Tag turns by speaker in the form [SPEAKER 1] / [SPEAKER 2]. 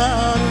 [SPEAKER 1] love.